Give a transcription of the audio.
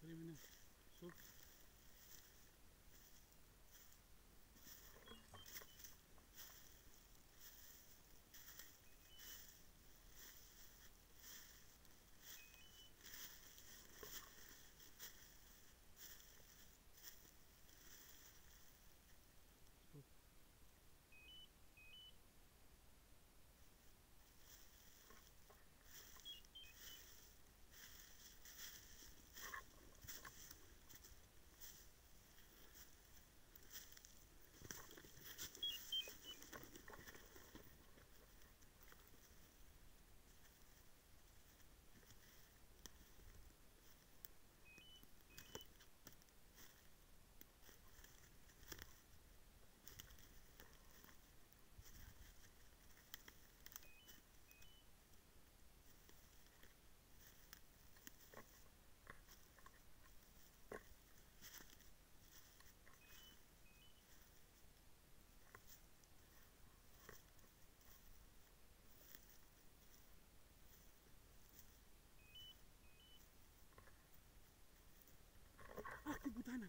Good evening. Ah, kibutan na.